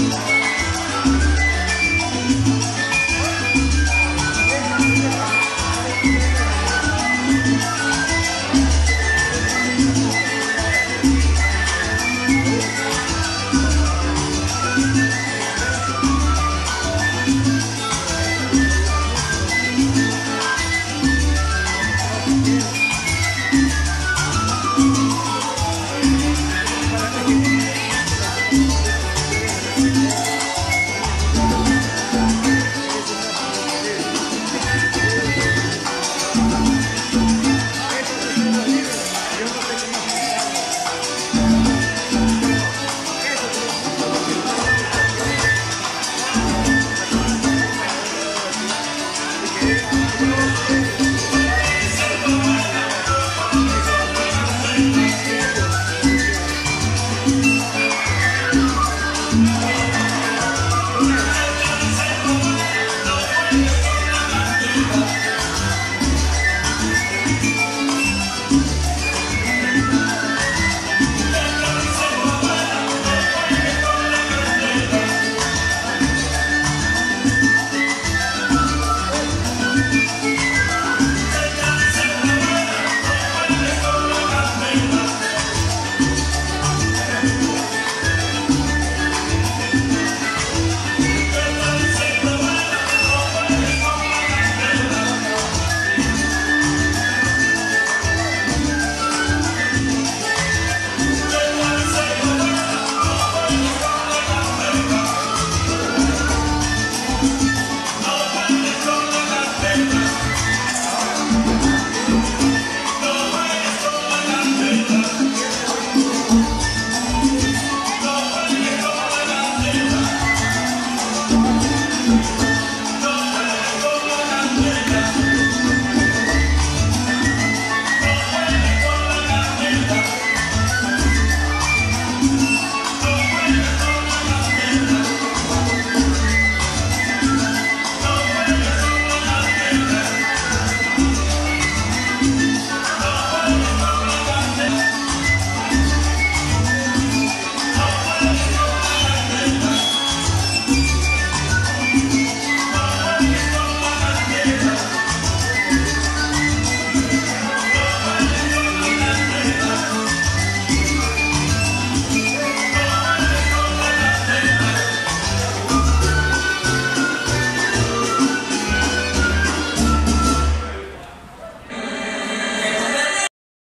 you.